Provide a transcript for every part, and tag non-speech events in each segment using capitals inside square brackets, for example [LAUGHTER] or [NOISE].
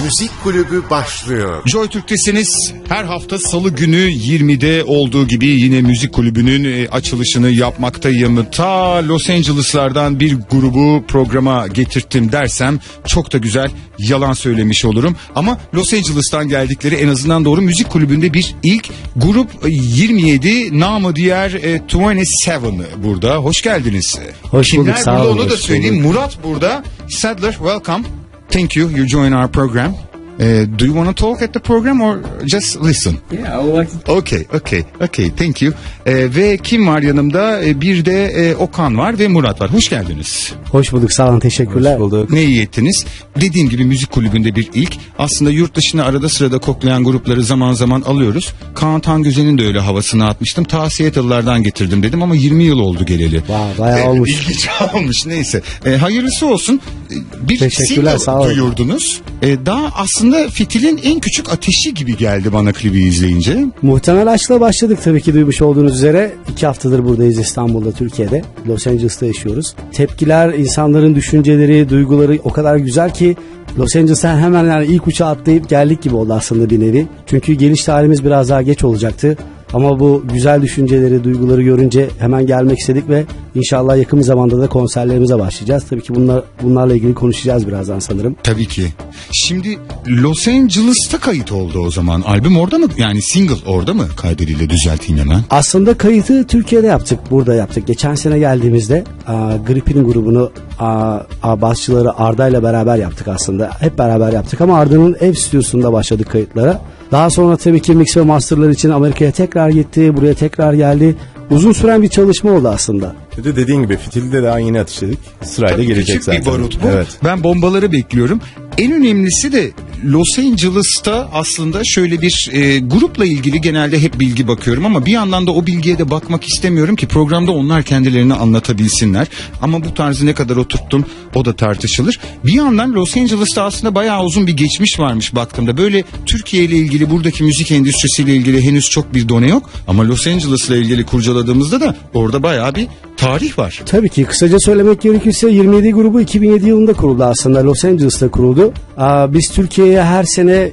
Müzik Kulübü başlıyor. Joy Türk'tesiniz. Her hafta salı günü 20'de olduğu gibi yine müzik kulübünün e, açılışını yapmaktayım. Ta Los Angeles'lardan bir grubu programa getirttim dersem çok da güzel yalan söylemiş olurum. Ama Los Angeles'tan geldikleri en azından doğru müzik kulübünde bir ilk grup e, 27 namı diğer e, 27 burada. Hoş geldiniz. Hoş Kimler bulduk, sağ burada olun, onu da söyleyeyim. Murat burada. Sadler welcome. Thank you. You join our program. Uh, do you want to talk at the program or just listen? Yeah, I would like to Okay, okay, okay. Thank you. Ee, ve kim var yanımda? Ee, bir de e, Okan var ve Murat var. Hoş geldiniz. Hoş bulduk sağ olun teşekkürler. Hoş bulduk. Ne iyi ettiniz. Dediğim gibi müzik kulübünde bir ilk. Aslında yurt dışına arada sırada koklayan grupları zaman zaman alıyoruz. Kaan Tangöze'nin de öyle havasını atmıştım. Ta Seattle'lardan getirdim dedim ama 20 yıl oldu geleli. Vay, bayağı Ee, olmuş. İlginç [LAUGHS] olmuş neyse. Ee, hayırlısı olsun. Ee, Bir Teşekkürler, sağ olun. duyurdunuz. Ee, daha aslında fitilin en küçük ateşi gibi geldi bana klibi izleyince. Muhtemel aşkla başladık tabii ki duymuş olduğunuz üzere. iki haftadır buradayız İstanbul'da, Türkiye'de. Los Angeles'ta yaşıyoruz. Tepkiler, insanların düşünceleri, duyguları o kadar güzel ki Los Angeles'a hemen yani ilk uçağa atlayıp geldik gibi oldu aslında bir nevi. Çünkü geliş tarihimiz biraz daha geç olacaktı. Ama bu güzel düşünceleri, duyguları görünce hemen gelmek istedik ve inşallah yakın bir zamanda da konserlerimize başlayacağız. Tabii ki bunlar, bunlarla ilgili konuşacağız birazdan sanırım. Tabii ki. Şimdi Los Angeles'ta kayıt oldu o zaman. Albüm orada mı? Yani single orada mı kaydedildi? Düzelteyim hemen. Aslında kayıtı Türkiye'de yaptık, burada yaptık. Geçen sene geldiğimizde a, Grip'in grubunu a, a, basçıları Arda ile beraber yaptık aslında. Hep beraber yaptık ama Arda'nın ev stüdyosunda başladık kayıtlara. Daha sonra tabii ki mix ve masterlar için Amerika'ya tekrar gitti, buraya tekrar geldi. Uzun süren bir çalışma oldu aslında. Bir de dediğin gibi fitilde daha yeni ateşledik. Sırayla gelecek Küçük zaten. bir barut bu. Evet. Ben bombaları bekliyorum. En önemlisi de Los Angeles'ta aslında şöyle bir e, grupla ilgili genelde hep bilgi bakıyorum ama bir yandan da o bilgiye de bakmak istemiyorum ki programda onlar kendilerini anlatabilsinler. Ama bu tarzı ne kadar oturttum o da tartışılır. Bir yandan Los Angeles'ta aslında bayağı uzun bir geçmiş varmış baktığımda. Böyle Türkiye ile ilgili buradaki müzik endüstrisiyle ilgili henüz çok bir done yok. Ama Los Angeles'la ilgili kurcaladığımızda da orada bayağı bir tarih var. Tabii ki kısaca söylemek gerekirse 27 grubu 2007 yılında kuruldu aslında Los Angeles'ta kuruldu. Biz Türkiye'ye her sene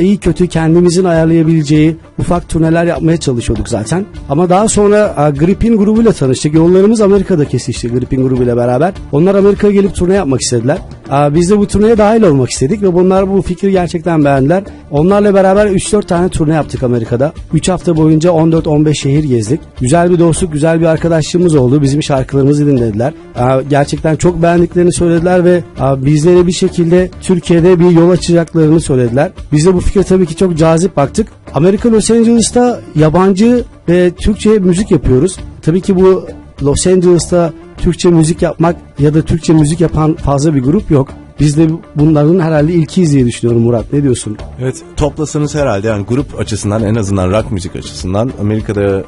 iyi kötü kendimizin ayarlayabileceği ufak turneler yapmaya çalışıyorduk zaten. Ama daha sonra Gripin grubuyla tanıştık. Yollarımız Amerika'da kesişti Gripin grubuyla beraber. Onlar Amerika'ya gelip turne yapmak istediler. Biz de bu turneye dahil olmak istedik ve bunlar bu fikri gerçekten beğendiler. Onlarla beraber 3-4 tane turne yaptık Amerika'da. 3 hafta boyunca 14-15 şehir gezdik. Güzel bir dostluk, güzel bir arkadaşlığımız oldu. Bizim şarkılarımızı dinlediler. Gerçekten çok beğendiklerini söylediler ve bizlere bir şekilde Türkiye'de bir yol açacaklarını söylediler. Biz de bu fikre tabii ki çok cazip baktık. Amerika Los Angeles'ta yabancı ve Türkçe müzik yapıyoruz. Tabii ki bu Los Angeles'ta Türkçe müzik yapmak ya da Türkçe müzik yapan fazla bir grup yok. Biz de bunların herhalde ilkiyiz diye düşünüyorum Murat. Ne diyorsun? Evet toplasanız herhalde yani grup açısından en azından rock müzik açısından Amerika'da e,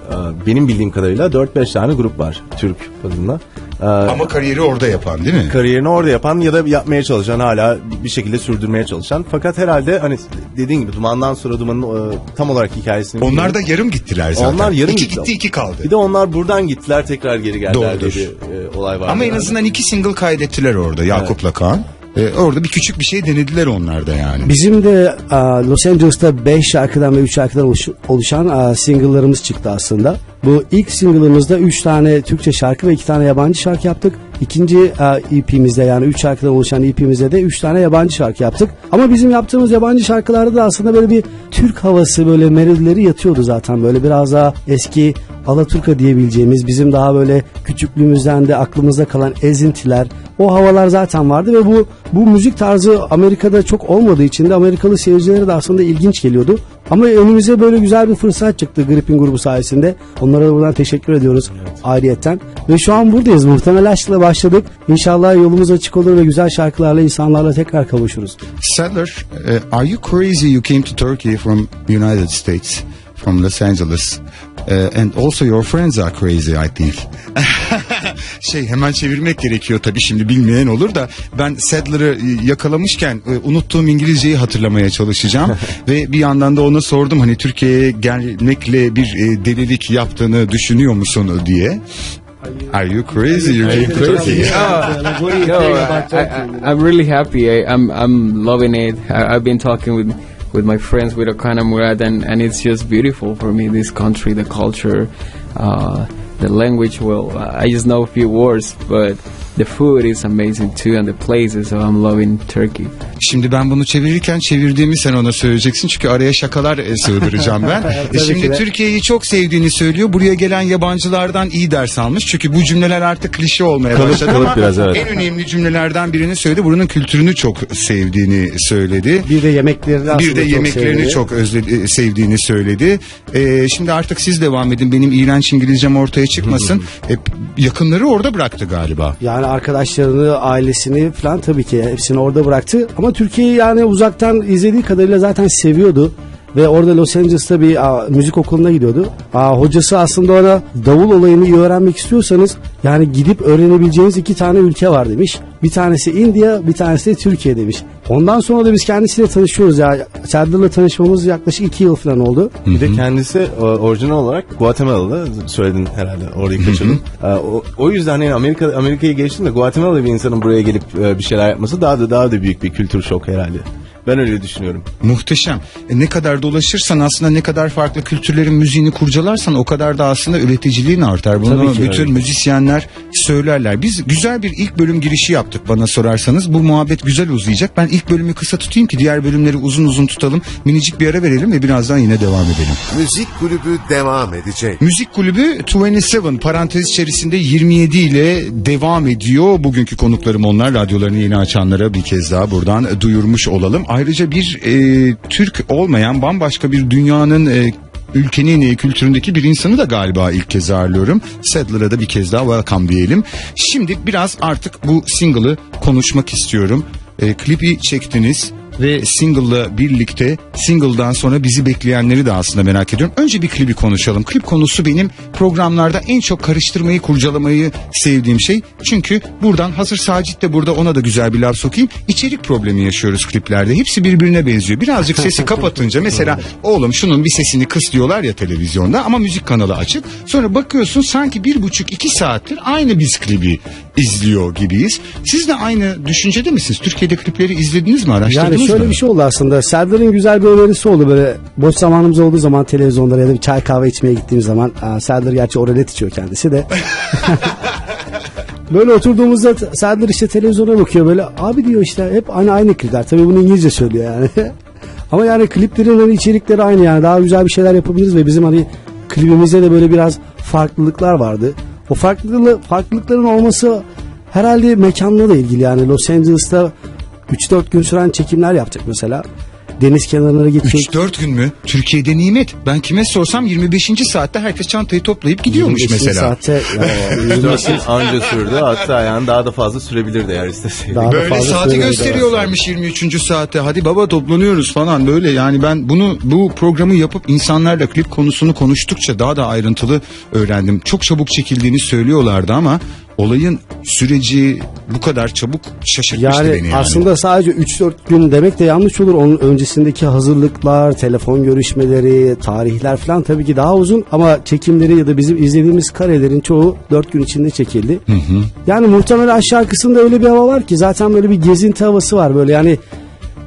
benim bildiğim kadarıyla 4-5 tane grup var Türk adına. E, Ama kariyeri orada yapan değil mi? kariyerini orada yapan ya da yapmaya çalışan hala bir şekilde sürdürmeye çalışan. Fakat herhalde hani dediğin gibi dumandan sonra dumanın e, tam olarak hikayesini Onlar da yarım gittiler zaten. Onlar yarım iki gitti. gitti iki kaldı. bir de onlar buradan gittiler tekrar geri geldiler Doğrudur. diye bir e, olay var. Ama en azından iki single kaydettiler orada Yakup'la Kaan. Ee, orada bir küçük bir şey denediler onlar da yani. Bizim de aa, Los Angeles'ta 5 şarkıdan ve 3 şarkıdan oluş- oluşan aa, single'larımız çıktı aslında. Bu ilk single'ımızda 3 tane Türkçe şarkı ve 2 tane yabancı şarkı yaptık. İkinci EP'mizde yani 3 şarkıdan oluşan EP'mizde de 3 tane yabancı şarkı yaptık. Ama bizim yaptığımız yabancı şarkılarda da aslında böyle bir Türk havası böyle melodileri yatıyordu zaten. Böyle biraz daha eski Alaturka diyebileceğimiz bizim daha böyle küçüklüğümüzden de aklımızda kalan ezintiler o havalar zaten vardı ve bu bu müzik tarzı Amerika'da çok olmadığı için de Amerikalı seyircilere de aslında ilginç geliyordu. Ama önümüze böyle güzel bir fırsat çıktı Gripin grubu sayesinde. Onlara da buradan teşekkür ediyoruz ayrıyetten. Ve şu an buradayız. Muhtemel aşkla başladık. İnşallah yolumuz açık olur ve güzel şarkılarla insanlarla tekrar kavuşuruz. Sadler, uh, are you crazy you came to Turkey from United States, from Los Angeles? Uh, and also your friends are crazy I think. [LAUGHS] şey hemen çevirmek gerekiyor tabii şimdi bilmeyen olur da ben Sadler'ı yakalamışken e, unuttuğum İngilizceyi hatırlamaya çalışacağım [LAUGHS] ve bir yandan da ona sordum hani Türkiye'ye gelmekle bir e, delilik yaptığını düşünüyor musun diye. Are you crazy? Are you crazy? Like, what do you no, think I, about Turkey? I, I'm really happy. I, I'm I'm loving it. I, I've been talking with with my friends with Okana Murad, and, and it's just beautiful for me. This country, the culture, uh, the language. Well, I just know a few words, but the food is amazing too, and the places. So I'm loving Turkey. Şimdi ben bunu çevirirken çevirdiğimi sen ona söyleyeceksin. Çünkü araya şakalar e, sığdıracağım ben. [LAUGHS] E, Şimdi. Türkiye'yi çok sevdiğini söylüyor. Buraya gelen yabancılardan iyi ders almış. Çünkü bu cümleler artık klişe olmaya Kalıp- başladı kalıp ama biraz, evet. en önemli cümlelerden birini söyledi. Buranın kültürünü çok sevdiğini söyledi. Bir de yemeklerini Bir de çok yemeklerini seviyor. çok özledi, sevdiğini söyledi. Ee, şimdi artık siz devam edin. Benim iğrenç İngilizcem ortaya çıkmasın. Hep yakınları orada bıraktı galiba. Yani arkadaşlarını, ailesini falan tabii ki hepsini orada bıraktı. Ama Türkiye'yi yani uzaktan izlediği kadarıyla zaten seviyordu. Ve orada Los Angeles'ta bir a, müzik okuluna gidiyordu. A, hocası aslında ona davul olayını iyi öğrenmek istiyorsanız yani gidip öğrenebileceğiniz iki tane ülke var demiş. Bir tanesi India, bir tanesi de Türkiye demiş. Ondan sonra da biz kendisiyle tanışıyoruz ya. Serdar'la tanışmamız yaklaşık iki yıl falan oldu. Bir de kendisi o, orijinal olarak Guatemala'da söyledin herhalde orayı kaçırdın. Ee, o, o yüzden yani Amerika Amerika'yı geçtim de Guatemala bir insanın buraya gelip e, bir şeyler yapması daha da daha da büyük bir kültür şok herhalde. Ben öyle düşünüyorum. Muhteşem. E, ne kadar dolaşırsan aslında ne kadar farklı kültürlerin müziğini kurcalarsan o kadar da aslında üreticiliğin artar. Bunu Tabii ki, bütün evet. müzisyenler söylerler. Biz güzel bir ilk bölüm girişi yaptık bana sorarsanız. Bu muhabbet güzel uzayacak. Ben ilk bölümü kısa tutayım ki diğer bölümleri uzun uzun tutalım. Minicik bir ara verelim ve birazdan yine devam edelim. Müzik kulübü devam edecek. Müzik kulübü 27 parantez içerisinde 27 ile devam ediyor. Bugünkü konuklarım onlar. Radyolarını yeni açanlara bir kez daha buradan duyurmuş olalım. Ayrıca bir e, Türk olmayan bambaşka bir dünyanın e, ülkenin e, kültüründeki bir insanı da galiba ilk kez ağırlıyorum. Sadler'a da bir kez daha welcome diyelim. Şimdi biraz artık bu single'ı konuşmak istiyorum. E, klibi çektiniz ve single'la birlikte single'dan sonra bizi bekleyenleri de aslında merak ediyorum. Önce bir klibi konuşalım. Klip konusu benim programlarda en çok karıştırmayı, kurcalamayı sevdiğim şey. Çünkü buradan hazır Sacit de burada ona da güzel bir laf sokayım. İçerik problemi yaşıyoruz kliplerde. Hepsi birbirine benziyor. Birazcık sesi [LAUGHS] kapatınca mesela oğlum şunun bir sesini kıs diyorlar ya televizyonda ama müzik kanalı açık. Sonra bakıyorsun sanki bir buçuk iki saattir aynı biz klibi izliyor gibiyiz. Siz de aynı düşüncede misiniz? Türkiye'de klipleri izlediniz mi? Araştırdınız Yani şöyle mı? bir şey oldu aslında. Serdar'ın güzel bir önerisi oldu böyle boş zamanımız olduğu zaman televizyonda ya da bir çay kahve içmeye gittiğim zaman. Aa, Serdar gerçi oralet içiyor kendisi de. [LAUGHS] böyle oturduğumuzda Serdar işte televizyona bakıyor böyle abi diyor işte hep aynı aynı klipler. Tabii bunu İngilizce söylüyor yani. [LAUGHS] Ama yani kliplerin hani içerikleri aynı yani daha güzel bir şeyler yapabiliriz ve bizim hani klibimizde de böyle biraz farklılıklar vardı. O farklı farklılıkların olması herhalde mekanla da ilgili yani Los Angeles'ta 3-4 gün süren çekimler yaptık mesela. Deniz kenarına gidecek. 3-4 gün mü? Türkiye'de nimet. Ben kime sorsam 25. saatte herkes çantayı toplayıp gidiyormuş 25 mesela. Saatte, [LAUGHS] ya, 4 gün anca sürdü hatta yani daha da fazla sürebilirdi eğer isteseydi. Daha da Böyle fazla saati gösteriyorlarmış 23. saatte. Hadi baba toplanıyoruz falan böyle. Yani ben bunu bu programı yapıp insanlarla klip konusunu konuştukça daha da ayrıntılı öğrendim. Çok çabuk çekildiğini söylüyorlardı ama olayın süreci bu kadar çabuk şaşırtmıştı Yani, beni yani. aslında sadece 3-4 gün demek de yanlış olur. Onun öncesindeki hazırlıklar, telefon görüşmeleri, tarihler falan tabii ki daha uzun ama çekimleri ya da bizim izlediğimiz karelerin çoğu 4 gün içinde çekildi. Yani muhtemelen şarkısında öyle bir hava var ki zaten böyle bir gezinti havası var böyle yani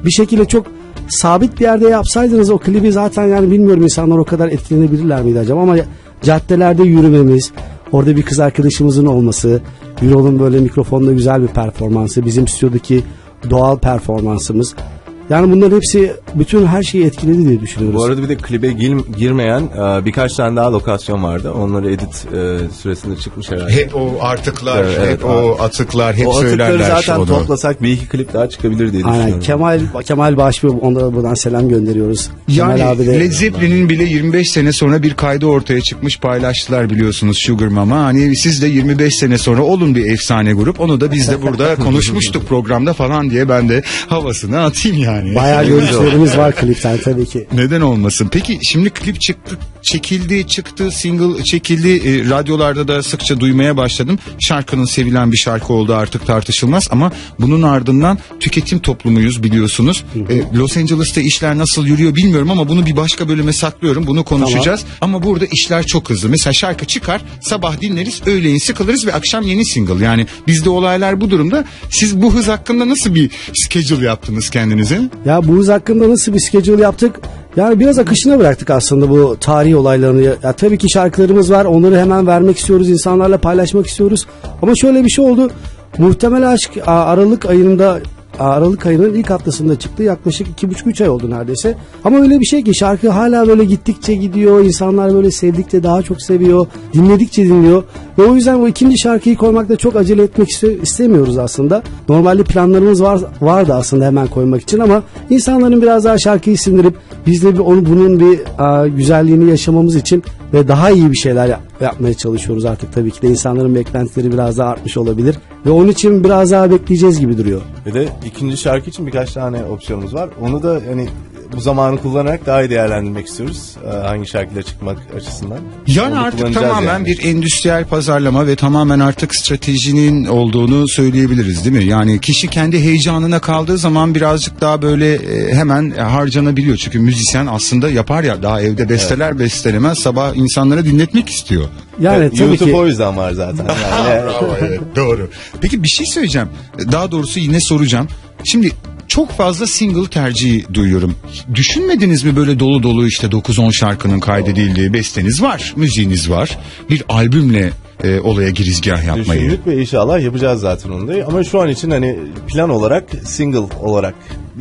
bir şekilde çok sabit bir yerde yapsaydınız o klibi zaten yani bilmiyorum insanlar o kadar etkilenebilirler miydi acaba ama caddelerde yürümemiz, orada bir kız arkadaşımızın olması, Birol'un böyle mikrofonda güzel bir performansı, bizim stüdyodaki doğal performansımız. Yani bunların hepsi bütün her şeyi etkiledi diye düşünüyoruz. Bu arada bir de klibe gir- girmeyen e, birkaç tane daha lokasyon vardı. Onları edit e, süresinde çıkmış herhalde. hep o artıklar, Evet, hep evet, o atıklar, hep o atıkları söylerler. zaten onu. toplasak bir iki klip daha çıkabilir diye Aynen düşünüyorum. Kemal Kemal Başbuğ onlara buradan selam gönderiyoruz. Yani Kemal abi de Led Zeppelin'in bile 25 sene sonra bir kaydı ortaya çıkmış paylaştılar biliyorsunuz Sugar Mama. Hani siz de 25 sene sonra olun bir efsane grup. Onu da biz de burada [LAUGHS] konuşmuştuk programda falan diye ben de havasını atayım yani. Yani. Bayağı [LAUGHS] görüntülerimiz var klipten tabii ki. Neden olmasın? Peki şimdi klip çıktı, çekildi, çıktı, single çekildi. E, radyolarda da sıkça duymaya başladım. Şarkının sevilen bir şarkı oldu artık tartışılmaz ama bunun ardından tüketim toplumuyuz biliyorsunuz. E, Los Angeles'ta işler nasıl yürüyor bilmiyorum ama bunu bir başka bölüme saklıyorum. Bunu konuşacağız. Ama burada işler çok hızlı. Mesela şarkı çıkar, sabah dinleriz, öğleyin sıkılırız ve akşam yeni single. Yani bizde olaylar bu durumda. Siz bu hız hakkında nasıl bir schedule yaptınız kendinize? Ya bu hız hakkında nasıl bir schedule yaptık? Yani biraz akışına bıraktık aslında bu tarihi olaylarını. Ya, tabii ki şarkılarımız var. Onları hemen vermek istiyoruz. insanlarla paylaşmak istiyoruz. Ama şöyle bir şey oldu. Muhtemel Aşk Aralık ayında Aralık ayının ilk haftasında çıktı. Yaklaşık iki buçuk üç ay oldu neredeyse. Ama öyle bir şey ki şarkı hala böyle gittikçe gidiyor. İnsanlar böyle sevdikçe daha çok seviyor. Dinledikçe dinliyor. Ve o yüzden bu ikinci şarkıyı koymakta çok acele etmek iste- istemiyoruz aslında. Normalde planlarımız var vardı aslında hemen koymak için ama insanların biraz daha şarkıyı sindirip biz de bir onu bunun bir a, güzelliğini yaşamamız için ve daha iyi bir şeyler yap- yapmaya çalışıyoruz artık tabii ki de insanların beklentileri biraz daha artmış olabilir ve onun için biraz daha bekleyeceğiz gibi duruyor. Ve de ikinci şarkı için birkaç tane opsiyonumuz var. Onu da hani bu zamanı kullanarak daha iyi değerlendirmek istiyoruz. Ee, hangi şarkıyla çıkmak açısından. Yani Onu artık tamamen yani. bir endüstriyel pazarlama ve tamamen artık stratejinin olduğunu söyleyebiliriz değil mi? Yani kişi kendi heyecanına kaldığı zaman birazcık daha böyle e, hemen harcanabiliyor. Çünkü müzisyen aslında yapar ya daha evde besteler bestelemez sabah insanlara dinletmek istiyor. Yani Evet, tabii YouTube ki o yüzden var zaten. [LAUGHS] Yani, Bravo evet doğru. Peki bir şey söyleyeceğim. Daha doğrusu yine soracağım. Şimdi çok fazla single tercihi duyuyorum. Düşünmediniz mi böyle dolu dolu işte 9-10 şarkının kaydedildiği besteniz var, müziğiniz var. Bir albümle e, olaya girizgah yapmayı. Düşündük ve inşallah yapacağız zaten onu da. Ama şu an için hani plan olarak single olarak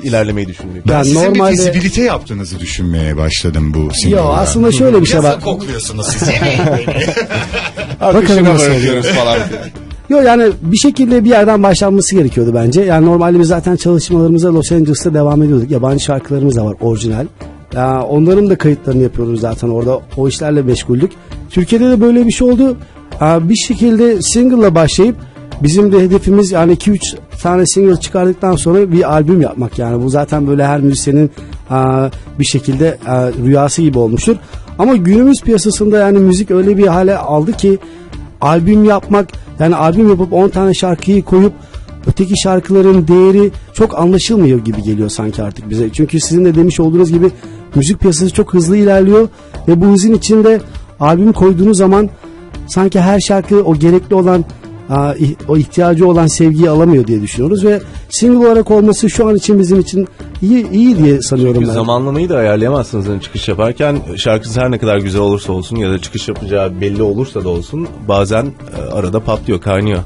ilerlemeyi düşündük. Ben Yani sizin normalde- bir fizibilite yaptığınızı düşünmeye başladım bu single'da. Yo aslında şöyle bir şey Nasıl var. kokluyorsunuz siz? [LAUGHS] Bakalım nasıl oluyor. bırakıyoruz falan. [LAUGHS] Yok yani bir şekilde bir yerden başlanması gerekiyordu bence. Yani normalde biz zaten çalışmalarımıza Los Angeles'ta devam ediyorduk. Yabancı şarkılarımız da var orijinal. Ya onların da kayıtlarını yapıyoruz zaten orada. O işlerle meşguldük. Türkiye'de de böyle bir şey oldu. Bir şekilde single'la başlayıp bizim de hedefimiz yani 2-3 tane single çıkardıktan sonra bir albüm yapmak. Yani bu zaten böyle her müzisyenin bir şekilde rüyası gibi olmuştur. Ama günümüz piyasasında yani müzik öyle bir hale aldı ki albüm yapmak yani albüm yapıp 10 tane şarkıyı koyup öteki şarkıların değeri çok anlaşılmıyor gibi geliyor sanki artık bize. Çünkü sizin de demiş olduğunuz gibi müzik piyasası çok hızlı ilerliyor ve bu hızın içinde albüm koyduğunuz zaman sanki her şarkı o gerekli olan o ihtiyacı olan sevgiyi alamıyor diye düşünüyoruz ve single olarak olması şu an için bizim için iyi iyi diye sanıyorum Çünkü ben. zamanlamayı da ayarlayamazsınız hani çıkış yaparken. Şarkısı her ne kadar güzel olursa olsun ya da çıkış yapacağı belli olursa da olsun bazen e, arada patlıyor, kaynıyor.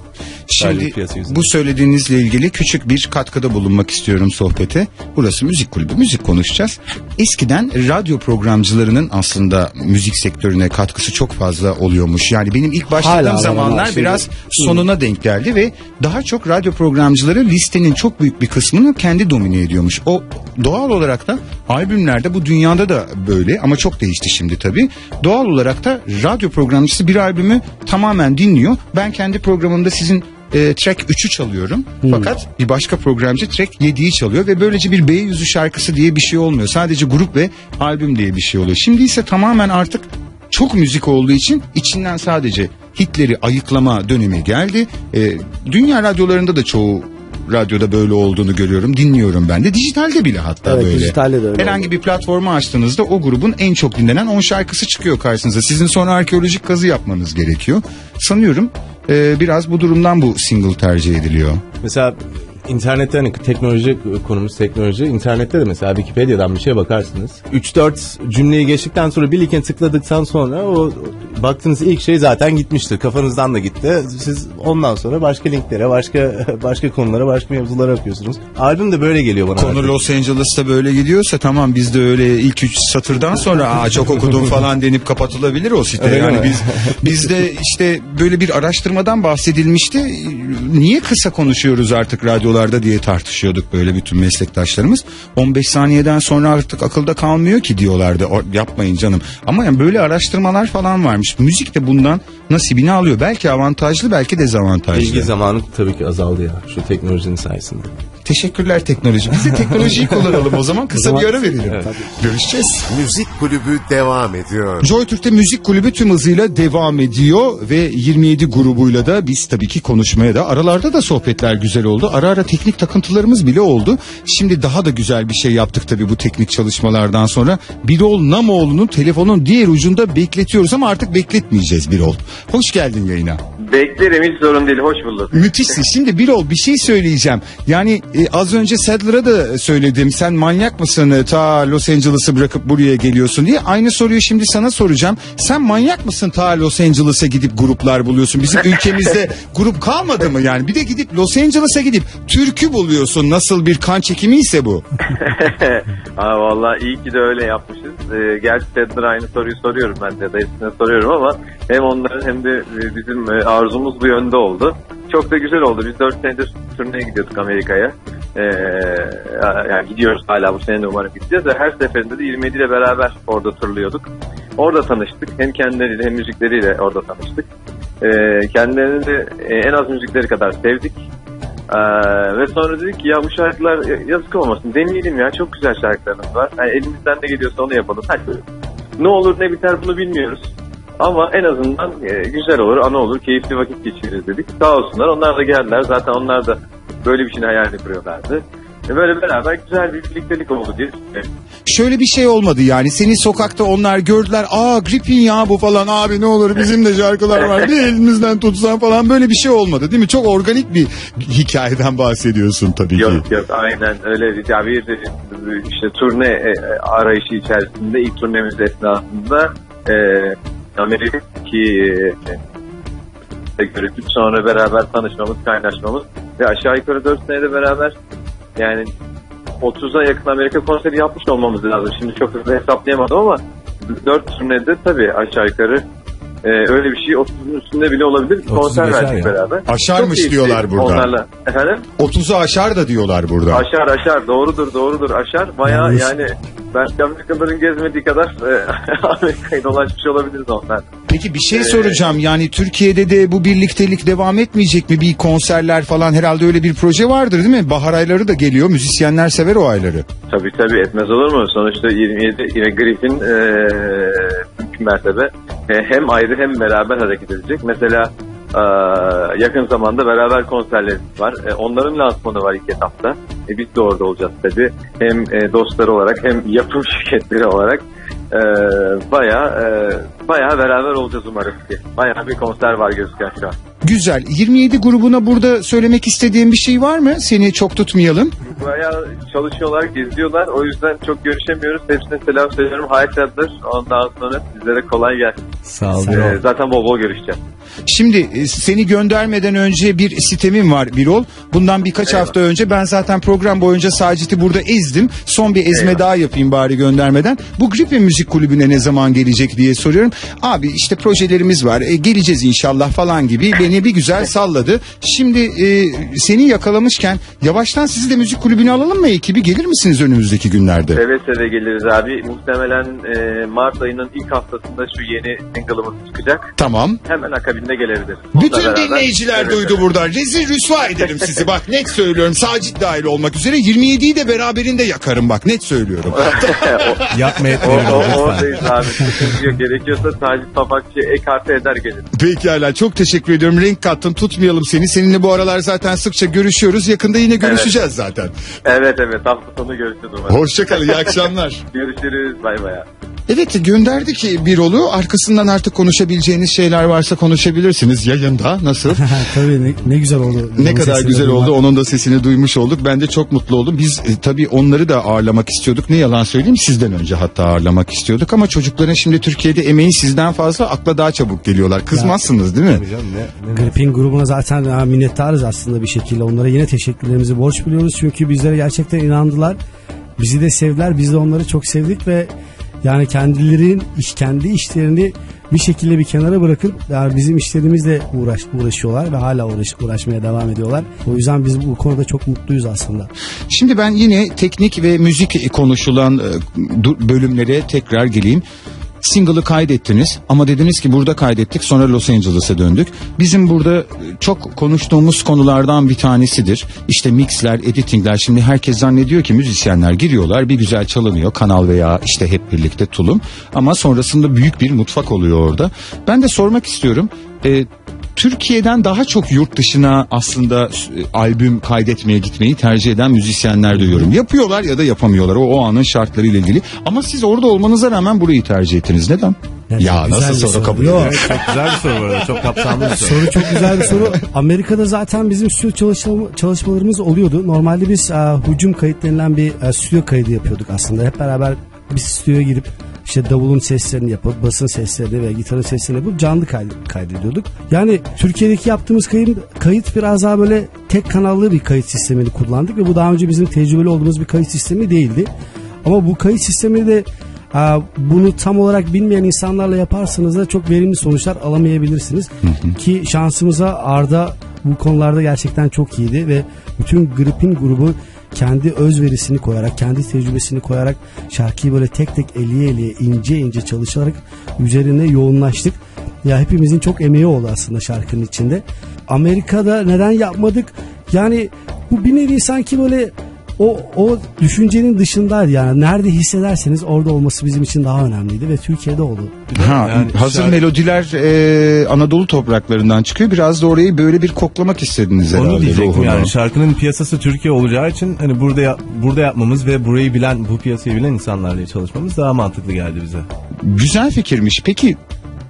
Şimdi bu söylediğinizle ilgili küçük bir katkıda bulunmak istiyorum sohbete. Burası müzik kulübü, müzik konuşacağız. Eskiden radyo programcılarının aslında müzik sektörüne katkısı çok fazla oluyormuş. Yani benim ilk başladığım Hala var ama zamanlar şimdi- biraz sonuna denk geldi ve daha çok radyo programcıları listenin çok büyük bir kısmını kendi domine ediyormuş. O doğal olarak da albümlerde bu dünyada da böyle ama çok değişti şimdi tabii. Doğal olarak da radyo programcısı bir albümü tamamen dinliyor. Ben kendi programımda sizin e, track 3'ü çalıyorum. Fakat bir başka programcı track 7'yi çalıyor ve böylece bir B yüzü şarkısı diye bir şey olmuyor. Sadece grup ve albüm diye bir şey oluyor. Şimdi ise tamamen artık çok müzik olduğu için içinden sadece hitleri ayıklama dönemi geldi. E, dünya radyolarında da çoğu radyoda böyle olduğunu görüyorum. Dinliyorum ben de. Dijitalde bile hatta Evet, böyle. dijitalde de öyle Herhangi bir platformu açtığınızda o grubun en çok dinlenen 10 şarkısı çıkıyor karşınıza. Sizin sonra arkeolojik kazı yapmanız gerekiyor. Sanıyorum e, biraz bu durumdan bu single tercih ediliyor. Mesela internette hani teknoloji konumuz teknoloji. internette de mesela Wikipedia'dan bir şeye bakarsınız. 3-4 cümleyi geçtikten sonra bir linke tıkladıktan sonra o baktığınız ilk şey zaten gitmiştir. Kafanızdan da gitti. Siz ondan sonra başka linklere, başka [LAUGHS] başka konulara, başka mevzulara bakıyorsunuz. Albüm de böyle geliyor bana. Konu artık. Los Angeles'ta böyle gidiyorsa tamam biz de öyle ilk üç satırdan sonra aa çok okudum falan denip kapatılabilir o site. Öyle yani mi? biz bizde işte böyle bir araştırmadan bahsedilmişti. Niye kısa konuşuyoruz artık radyolarda diye tartışıyorduk böyle bütün meslektaşlarımız. 15 saniyeden sonra artık akılda kalmıyor ki diyorlardı. Yapmayın canım. Ama yani böyle araştırmalar falan varmış. Müzik de bundan nasibini alıyor. Belki avantajlı belki dezavantajlı. Bilgi zamanı tabii ki azaldı ya şu teknolojinin sayesinde. Teşekkürler teknoloji. Biz de teknolojiyi [LAUGHS] kullanalım o zaman. Kısa bir ara verelim. Görüşeceğiz. Müzik kulübü devam ediyor. Joy Türk'te müzik kulübü tüm hızıyla devam ediyor ve 27 grubuyla da biz tabii ki konuşmaya da aralarda da sohbetler güzel oldu. Ara ara teknik takıntılarımız bile oldu. Şimdi daha da güzel bir şey yaptık tabii bu teknik çalışmalardan sonra. Birol Namoğlu'nun telefonun diğer ucunda bekletiyoruz ama artık bekletmeyeceğiz Birol. Hoş geldin yayına. Beklerim hiç sorun değil. Hoş bulduk. Müthişsin. Şimdi Birol bir şey söyleyeceğim. Yani e, az önce Sadler'a da söyledim. Sen manyak mısın ta Los Angeles'ı bırakıp buraya geliyorsun diye. Aynı soruyu şimdi sana soracağım. Sen manyak mısın ta Los Angeles'a gidip gruplar buluyorsun? Bizim ülkemizde [LAUGHS] grup kalmadı mı yani? Bir de gidip Los Angeles'a gidip türkü buluyorsun. Nasıl bir kan çekimi ise bu. [LAUGHS] Aa, vallahi iyi ki de öyle yapmışız. Ee, gerçi Tedler aynı soruyu soruyorum ben de. Hepsine soruyorum ama hem onların hem de e, bizim e, arzumuz bu yönde oldu. Çok da güzel oldu. Biz 4 senedir turneye gidiyorduk Amerika'ya. Ee, yani gidiyoruz hala bu sene de umarım gideceğiz. Ve her seferinde de 27 ile beraber orada turluyorduk. Orada tanıştık. Hem kendileriyle hem müzikleriyle orada tanıştık. Ee, kendilerini de e, en az müzikleri kadar sevdik. Ee, ve sonra dedik ki ya bu şarkılar ya- yazık olmasın deneyelim ya çok güzel şarkılarımız var. Yani elimizden ne geliyorsa onu yapalım. Hadi. Ne olur ne biter bunu bilmiyoruz. Ama en azından e, güzel olur, ana olur, keyifli vakit geçiririz dedik. Sağ olsunlar onlar da geldiler. Zaten onlar da böyle bir şeyin hayalini kuruyorlardı. E, böyle beraber güzel bir birliktelik oldu diye düşünüyorum. Şöyle bir şey olmadı yani. Seni sokakta onlar gördüler. Aa Gripin ya bu falan. Abi ne olur bizim de şarkılar var. Bir elimizden tutsan falan. Böyle bir şey olmadı değil mi? Çok organik bir hikayeden bahsediyorsun tabii ki. Yok yok aynen öyle ya bir işte turne e, arayışı içerisinde ilk turnemiz esnasında e, Amerika'daki e, görüp sonra beraber tanışmamız, kaynaşmamız ve aşağı yukarı 4 senede beraber yani 30'a yakın Amerika konseri yapmış olmamız lazım. Şimdi çok hızlı hesaplayamadım ama 4 turnede tabii aşağı yukarı e, öyle bir şey 30'un üstünde bile olabilir. Konser verdik ya. beraber. Aşarmış Çok diyorlar burada. Onlarla. Efendim? 30'u aşar da diyorlar burada. Aşar aşar doğrudur doğrudur aşar. Baya yani belki Amerikalıların gezmediği kadar e, [LAUGHS] Amerika'yı dolaşmış olabiliriz onlar. Peki bir şey soracağım. Yani Türkiye'de de bu birliktelik devam etmeyecek mi? Bir konserler falan herhalde öyle bir proje vardır değil mi? Bahar ayları da geliyor. Müzisyenler sever o ayları. Tabii tabii etmez olur mu? Sonuçta 27 yine Griffin e, mümkün mertebe e, hem ayrı hem beraber hareket edecek. Mesela yakın zamanda beraber konserlerimiz var. E, onların lansmanı var ilk etapta. E, biz de orada olacağız tabii. Hem e, dostları olarak hem yapım [LAUGHS] şirketleri olarak e, baya e, baya beraber olacağız umarım ki. Baya bir konser var gözüken şu an. Güzel. 27 grubuna burada söylemek istediğin bir şey var mı? Seni çok tutmayalım. Bayağı çalışıyorlar, geziyorlar. O yüzden çok görüşemiyoruz. Hepsine selam söylüyorum. Hayatlardır. Ondan sonra sizlere kolay gelsin. Sağ ol. Ee, zaten bol bol görüşeceğiz. Şimdi e, seni göndermeden önce bir sitemim var Birol. Bundan birkaç Eyvallah. hafta önce ben zaten program boyunca Sacit'i burada ezdim. Son bir ezme Eyvallah. daha yapayım bari göndermeden. Bu Gripin Müzik Kulübü'ne ne zaman gelecek diye soruyorum. Abi işte projelerimiz var. e, geleceğiz inşallah falan gibi beni bir güzel salladı. Şimdi e, seni yakalamışken yavaştan sizi de müzik kulübüne alalım mı ekibi? Gelir misiniz önümüzdeki günlerde? Seve seve geliriz abi. Muhtemelen e, Mart ayının ilk haftasında şu yeni single'ımız çıkacak. Tamam. Hemen akabinde gelebiliriz. Bütün Onunla beraber dinleyiciler seve duydu seve. buradan. Rezil rüsva ederim sizi. Bak net söylüyorum. Sacit dahil olmak üzere 27'yi de beraberinde yakarım bak net söylüyorum. [LAUGHS] Yapma O, etmeyin o, lütfen. oradayız abi. Sıkıntı yok. Gerekiyorsa sadece papakçı ek harfi eder gelir. Pekala çok teşekkür ediyorum. Renk kattın tutmayalım seni. Seninle bu aralar zaten sıkça görüşüyoruz. Yakında yine görüşeceğiz zaten. Evet evet hafta sonu görüşürüz umarım. Hoşçakalın iyi akşamlar. [LAUGHS] Görüşürüz. Bay bay. Evet gönderdik bir olu. Arkasından artık konuşabileceğiniz şeyler varsa konuşabilirsiniz yayında. Nasıl? [LAUGHS] Tabii ne, ne güzel oldu. Ne kadar güzel duymak. oldu. Onun da sesini duymuş olduk. Ben de çok mutlu oldum. Biz e, tabii onları da ağırlamak istiyorduk. Ne yalan söyleyeyim sizden önce hatta ağırlamak istiyorduk. Ama çocukların şimdi Türkiye'de emeği sizden fazla akla daha çabuk geliyorlar. Kızmazsınız değil mi? Canım, ne, ne, Gripin grubuna zaten ha, minnettarız aslında bir şekilde. Onlara yine teşekkürlerimizi borç biliyoruz. Çünkü bizlere gerçekten inandılar. Bizi de sevdiler. Biz de onları çok sevdik ve yani kendilerinin iş kendi işlerini bir şekilde bir kenara bırakıp yani bizim işlerimizle uğraş, uğraşıyorlar ve hala uğraş, uğraşmaya devam ediyorlar. O yüzden biz bu konuda çok mutluyuz aslında. Şimdi ben yine teknik ve müzik konuşulan e, bölümlere tekrar geleyim. Single'ı kaydettiniz ama dediniz ki burada kaydettik sonra Los Angeles'a döndük. Bizim burada e, çok konuştuğumuz konulardan bir tanesidir. İşte mixler, editingler. Şimdi herkes zannediyor ki müzisyenler giriyorlar bir güzel çalınıyor kanal veya işte hep birlikte tulum. Ama sonrasında büyük bir mutfak oluyor orada. Ben de sormak istiyorum. E, Türkiye'den daha çok yurt dışına aslında e, albüm kaydetmeye gitmeyi tercih eden müzisyenler duyuyorum. Yapıyorlar ya da yapamıyorlar o, o anın şartlarıyla ilgili. Ama siz orada olmanıza rağmen burayı tercih ettiniz. Neden? Yani ya nasıl soru soru. kabul ediyor? Çok güzel bir soru bu arada. Çok kapsamlı bir soru. Soru çok güzel bir soru. Amerika'da zaten bizim stüdyo çalışma, çalışmalarımız oluyordu. Normalde biz e, hücum kayıt denilen bir e, stüdyo kaydı yapıyorduk aslında. Hep beraber bir stüdyoya girip işte davulun seslerini yapıp basın seslerini ve gitarın seslerini yapıp canlı kaydediyorduk. Yani Türkiye'deki yaptığımız kayıt, kayıt biraz daha böyle tek kanallı bir kayıt sistemini kullandık ve bu daha önce bizim tecrübeli olduğumuz bir kayıt sistemi değildi. Ama bu kayıt sistemini de Aa, bunu tam olarak bilmeyen insanlarla yaparsanız da çok verimli sonuçlar alamayabilirsiniz. Ki şansımıza Arda bu konularda gerçekten çok iyiydi ve bütün Grip'in grubu kendi özverisini koyarak, kendi tecrübesini koyarak şarkıyı böyle tek tek eliye eliye ince ince çalışarak üzerine yoğunlaştık. Ya hepimizin çok emeği oldu aslında şarkının içinde. Amerika'da neden yapmadık? Yani bu bir nevi sanki böyle o o düşüncenin dışındaydı yani nerede hissederseniz orada olması bizim için daha önemliydi ve Türkiye'de oldu. Ha, Yani hazır şarkı- melodiler e, Anadolu topraklarından çıkıyor. Biraz da orayı böyle bir koklamak istediniz herhalde. Onu diyecektim ruhunu. yani şarkının piyasası Türkiye olacağı için hani burada yap- burada yapmamız ve burayı bilen bu piyasayı bilen insanlarla çalışmamız daha mantıklı geldi bize. Güzel fikirmiş. Peki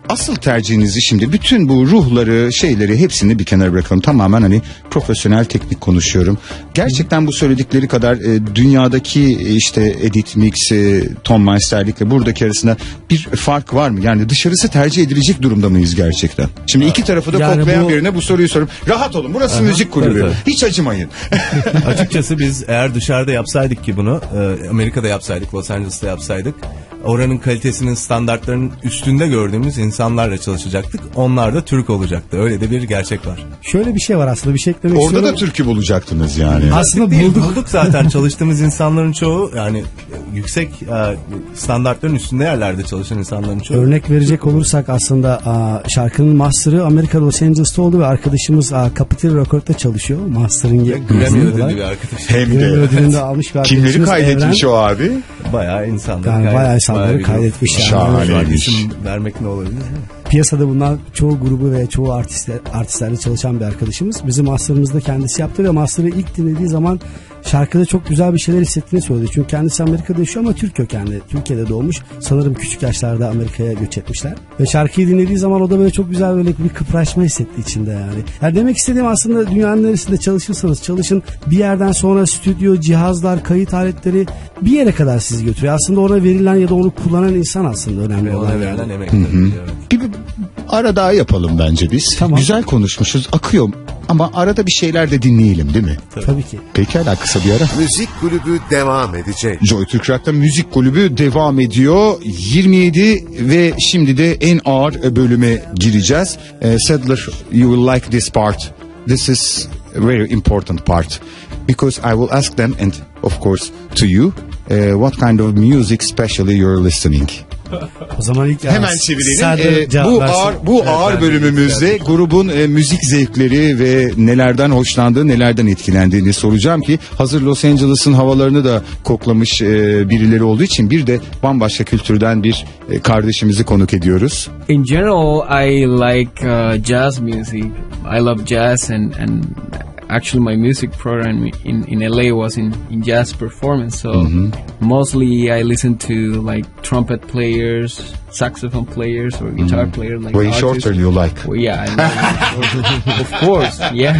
asıl tercihinizi şimdi bütün bu ruhları şeyleri hepsini bir kenara bırakalım. Tamamen hani profesyonel teknik konuşuyorum. Gerçekten bu söyledikleri kadar e, dünyadaki e, işte edit mix, e, Tom Meister'likle buradaki arasında bir fark var mı? Yani dışarısı tercih edilecek durumda mıyız gerçekten? Şimdi iki tarafı da Yani koklayan bu- birine bu soruyu sorup rahat olun burası müzik kulübü. tabii, Hiç acımayın. [LAUGHS] Açıkçası biz eğer dışarıda yapsaydık ki bunu, e, Amerika'da yapsaydık, Los Angeles'ta yapsaydık, oranın kalitesinin standartlarının üstünde gördüğümüz insanlarla çalışacaktık. Onlar da Türk olacaktı. Öyle de bir gerçek var. Şöyle bir şey var aslında bir şey eklemek Orada da istiyorum. türkü bulacaktınız yani. aslında Değil, bulduk. bulduk zaten [LAUGHS] çalıştığımız insanların çoğu yani e, yüksek e, standartların üstünde yerlerde çalışan insanların çoğu. Örnek verecek olursak aslında aa, şarkının master'ı Amerika Los Angeles'ta oldu ve arkadaşımız aa, Capitol Record'da çalışıyor. Master'ın Grammy ödüllü bir arkadaş. Hem Grammy de. ödülünü de almış bir Kimleri arkadaşımız kaydetmiş Evren. o abi? Bayağı insanları Yani bayağı insanları bir- kaydetmiş yani. Şahane. Şu an Öyleymiş. isim vermek ne olabilir? Piyasada bundan çoğu grubu ve çoğu artistler, artistlerde çalışan bir arkadaşımız. Bizim master'ımızda kendisi yaptı ve master'ı ilk dinlediği zaman şarkıda çok güzel bir şeyler hissettiğini söyledi. Çünkü kendisi Amerika'da yaşıyor ama Türk kökenli. Türkiye'de doğmuş. Sanırım küçük yaşlarda Amerika'ya göç etmişler. Ve şarkıyı dinlediği zaman o da böyle çok güzel böyle bir kıpraşma hissetti içinde yani. yani demek istediğim aslında dünyanın neresinde çalışırsanız çalışın bir yerden sonra stüdyo, cihazlar, kayıt aletleri bir yere kadar sizi götürüyor. Aslında ona verilen ya da onu kullanan insan aslında önemli Ve olan. ona verilen emek. bir ara daha yapalım bence biz. Tamam. Güzel konuşmuşuz, akıyor. Ama arada bir şeyler de dinleyelim değil mi? Tabii ki. Pekala kısa bir ara. Müzik kulübü devam edecek. Joy Türk Rock'ta müzik kulübü devam ediyor. 27 ve şimdi de en ağır bölüme gireceğiz. Eh, Sadler, you will like this part. This is a very important part. Because I will ask them and of course to you eh, what kind of music specially you're listening. O zaman ilk Hemen çevirelim. Ee, bu ağır bu ağır bölümümüzde grubun e, müzik zevkleri ve nelerden hoşlandığı, nelerden etkilendiğini soracağım ki hazır Los Angeles'ın havalarını da koklamış e, birileri olduğu için bir de bambaşka kültürden bir e, kardeşimizi konuk ediyoruz. In general, I like uh, jazz music. I love jazz, and and actually, my music program in in LA was in in jazz performance. So mostly, I listen to like trumpet players, saxophone players, or guitar players. Like Way artists. shorter you like. Well, yeah, of course, [LAUGHS] yeah.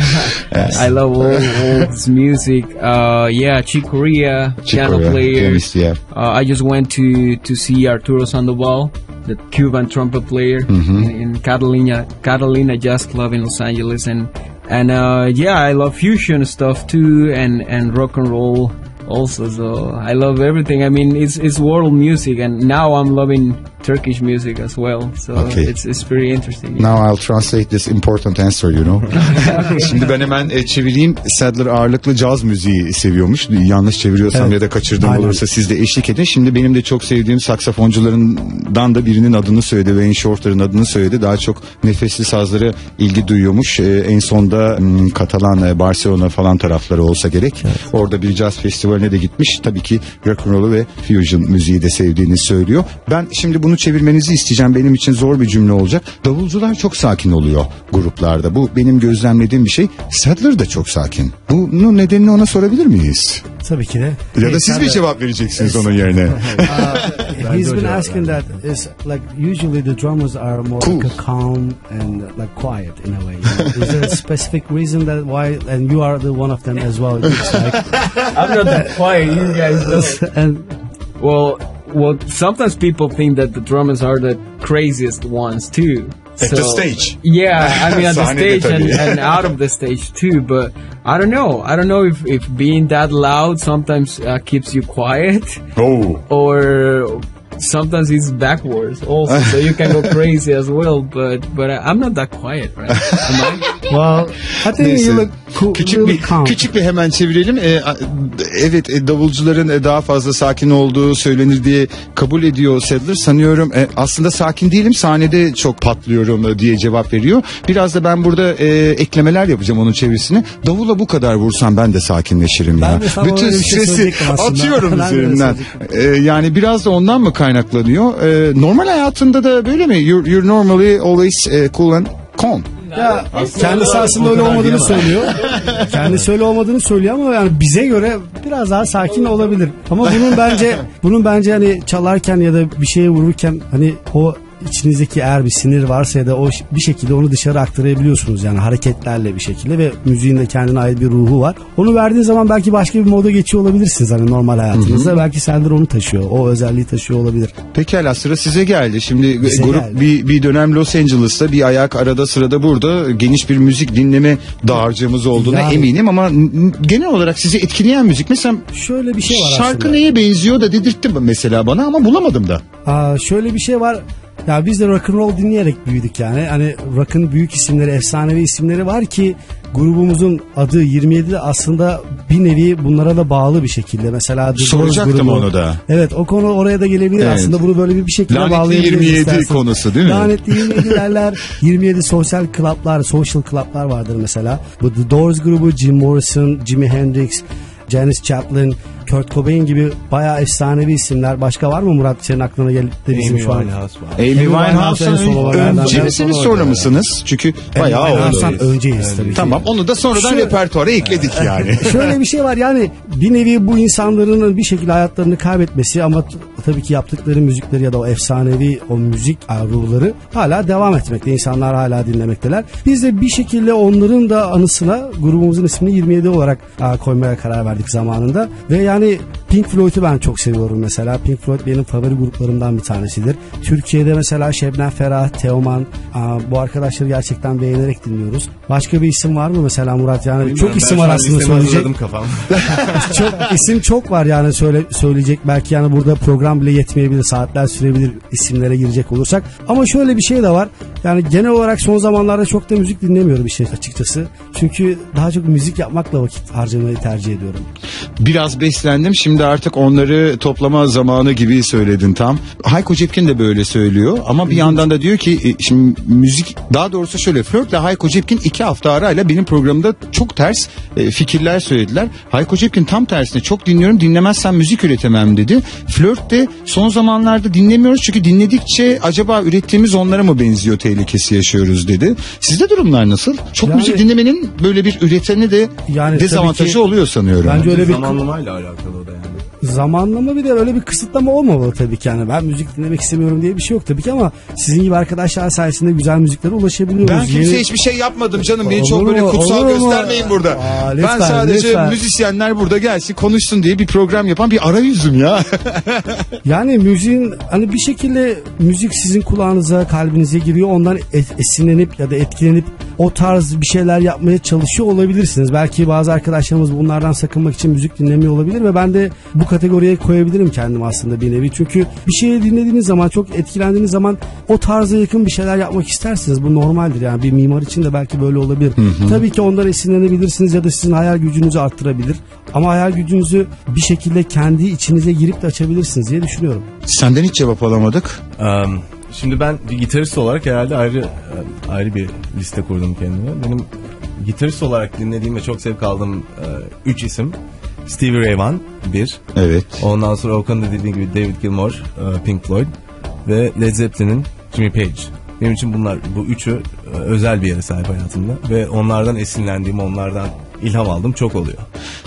I love all, all this music. Uh, yeah, Chick Corea, piano players. pianist, yeah. Uh, I just went to to see Arturo Sandoval, the Cuban trumpet player in, in Catalina Catalina Jazz Club in Los Angeles, and and uh, yeah, I love fusion stuff too, and and rock and roll also. So I love everything. I mean, it's it's world music, and now I'm loving Turkish music as well. So Okay. it's it's very interesting. Now I'll translate this important answer, you know. [LAUGHS] Şimdi ben hemen e, çevireyim. Sadler ağırlıklı caz müziği seviyormuş. Yanlış çeviriyorsam Evet. ya da kaçırdığım Aynen. olursa siz de eşlik edin. Şimdi benim de çok sevdiğim saksafoncularından da birinin adını söyledi. Wayne Shorter'ın adını söyledi. Daha çok nefesli sazlara ilgi duyuyormuş. E, en sonda hmm, Katalan, e, Barcelona falan tarafları olsa gerek. Orada bir caz festivaline de gitmiş. Tabii ki rock and roll'u ve fusion müziği de sevdiğini söylüyor. Ben şimdi bunu çevirmenizi isteyeceğim. Benim için zor bir cümle olacak. Davulcular çok sakin oluyor gruplarda. Bu benim gözlemlediğim bir şey. Sadler da çok sakin. Bunun nedenini ona sorabilir miyiz? Tabii ki de. Ya da siz bir cevap vereceksiniz onun yerine. [LAUGHS] [LAUGHS] Uh, he's been asking that is like usually the drummers are more Cool. like a calm and like quiet in a way. you know. Is there a specific reason that why and you are the one of them as well? It looks like. [LAUGHS] I'm not that quiet. You guys [LAUGHS] know. and Well, well, sometimes people think that the drummers are the craziest ones too. At the stage. Yeah, I [LAUGHS] mean at the stage and, and out of the stage too. But I don't know. I don't know if, if being that loud sometimes uh, keeps you quiet Oo. or sometimes it's backwards also. so you can go [LAUGHS] crazy as well. But but I, I'm not that quiet, right? Am I? [LAUGHS] well, I think Neyse. you look cool, Küçük really bir calm. küçük bir hemen çevirelim. Ee, evet e, davulcuların e, daha fazla sakin olduğu söylenir diye kabul ediyor Sadler. Sanıyorum e, aslında sakin değilim. Sahnede çok patlıyorum e, diye cevap veriyor. Biraz da ben burada e, eklemeler yapacağım onun çevirisine. Davula bu kadar vursam ben de sakinleşirim ya. [LAUGHS] Ben de tam Bütün şey stresi atıyorum Ben de üzerinden. E, yani biraz da ondan mı kaynaklanıyor? E, normal hayatında da böyle mi? You're, you're normally always e, cool and calm. Ya kendisi aslında öyle olmadığını söylüyor. kendisi öyle olmadığını söylüyor ama yani bize göre biraz daha sakin olabilir. Ama bunun bence bunun bence hani çalarken ya da bir şeye vururken hani o içinizdeki eğer bir sinir varsa ya da o bir şekilde onu dışarı aktarabiliyorsunuz yani hareketlerle bir şekilde ve müziğin de kendine ait bir ruhu var. Onu verdiğin zaman belki başka bir moda geçiyor olabilirsiniz hani normal hayatınızda. Belki Sender onu taşıyor. O özelliği taşıyor olabilir. Pekala sıra size geldi. Şimdi Bize grup geldi. bir, bir dönem Los Angeles'ta bir ayak arada sırada burada geniş bir müzik dinleme dağarcığımız olduğuna Yani- eminim ama genel olarak sizi etkileyen müzik mesela Şöyle bir şey var şarkı aslında. neye benziyor da dedirtti mesela bana ama bulamadım da. Aa, şöyle bir şey var. Ya biz de rock and roll dinleyerek büyüdük yani. Hani rock'ın büyük isimleri, efsanevi isimleri var ki grubumuzun adı 27 de aslında bir nevi bunlara da bağlı bir şekilde. Mesela The Soracaktım grubu. onu da. Evet o konu oraya da gelebilir Evet. aslında. Bunu böyle bir, bir şekilde Lanetli bağlayabiliriz 27 isterseniz. konusu değil mi? Lanetli 27 derler. [LAUGHS] 27 sosyal klaplar, social klaplar vardır mesela. Bu The Doors grubu, Jim Morrison, Jimi Hendrix, Janis Joplin, Kurt Cobain gibi bayağı efsanevi isimler. Başka var mı Murat senin aklına gelip de bizim Amy şu an? Winehouse var. Amy Winehouse'ın Winehouse'ın sololardan önce biri. misiniz sonra mısınız? Çünkü bayağı oldu. Winehouse'dan önceyiz tabii ki. Tamam onu da sonradan Şöyle- repertuara ekledik yani. [LAUGHS] Şöyle bir şey var yani bir nevi bu insanların bir şekilde hayatlarını kaybetmesi ama tabii ki yaptıkları müzikleri ya da o efsanevi o müzik ruhları hala devam etmekte. İnsanlar hala dinlemekteler. Biz de bir şekilde onların da anısına grubumuzun ismini 27 olarak koymaya karar verdik zamanında. Ve yani Pink Floyd'u ben çok seviyorum mesela. Pink Floyd benim favori gruplarımdan bir tanesidir. Türkiye'de mesela Şebnem Ferah, Teoman bu arkadaşları gerçekten beğenerek dinliyoruz. Başka bir isim var mı mesela Murat? Yani çok isim var aslında söyleyecek. kafam. [LAUGHS] çok isim çok var yani söyle söyleyecek belki yani burada program bile yetmeyebilir saatler sürebilir isimlere girecek olursak ama şöyle bir şey de var yani genel olarak son zamanlarda çok da müzik dinlemiyorum işin açıkçası çünkü daha çok müzik yapmakla vakit harcamayı tercih ediyorum. Biraz beslendim şimdi artık onları toplama zamanı gibi söyledin tam. Hayko Cepkin de böyle söylüyor ama bir yandan da diyor ki e, şimdi müzik daha doğrusu şöyle Flört'le Hayko Cepkin iki hafta arayla benim programımda çok ters e, fikirler söylediler. Hayko Cepkin tam tersine çok dinliyorum dinlemezsem müzik üretemem dedi. Flört de son zamanlarda dinlemiyoruz çünkü dinledikçe acaba ürettiğimiz onlara mı benziyor tehlikesi yaşıyoruz dedi. Sizde durumlar nasıl? Çok Yani- müzik dinlemenin böyle bir üreteni de Yani dezavantajı ki- oluyor sanıyorum. Bence öyle bir Zamanlamayla alakalı o da yani. Zamanlama bir de öyle bir kısıtlama olmamalı tabii ki yani. Ben müzik dinlemek istemiyorum diye bir şey yok tabii ki ama sizin gibi arkadaşlar sayesinde güzel müziklere ulaşabiliyoruz. Ben kimseye Yeni- hiçbir şey yapmadım canım. Beni Olur çok böyle mu? kutsal Olur mu? göstermeyin burada. Aa, ben lütfen, sadece lütfen. müzisyenler burada gelsin konuşsun diye bir program yapan bir arayüzüm ya. [LAUGHS] Yani müziğin hani bir şekilde müzik sizin kulağınıza, kalbinize giriyor. Ondan esinlenip ya da etkilenip o tarz bir şeyler yapmaya çalışıyor olabilirsiniz. Belki bazı arkadaşlarımız bunlardan sakınmak için müzik dinlemiyor olabilir ve ben de bu kategoriye koyabilirim kendimi aslında bir nevi. Çünkü bir şeyi dinlediğiniz zaman, çok etkilendiğiniz zaman o tarza yakın bir şeyler yapmak istersiniz. Bu normaldir yani bir mimar için de belki böyle olabilir. Tabii ki ondan esinlenebilirsiniz ya da sizin hayal gücünüzü arttırabilir. Ama hayal gücünüzü bir şekilde kendi içinize girip de açabilirsiniz diye düşünüyorum. Senden hiç cevap alamadık. Um, şimdi ben bir gitarist olarak herhalde ayrı e, ayrı bir liste kurdum kendime. Benim gitarist olarak dinlediğim ve çok zevk aldığım e, üç isim. Stevie Ray Vaughan bir. Evet. Ondan sonra Okan'ın da dediği gibi David Gilmour, e, Pink Floyd ve Led Zeppelin'in Jimmy Page. Benim için bunlar bu üçü e, özel bir yere sahip hayatımda ve onlardan esinlendiğim, onlardan ilham aldım çok oluyor.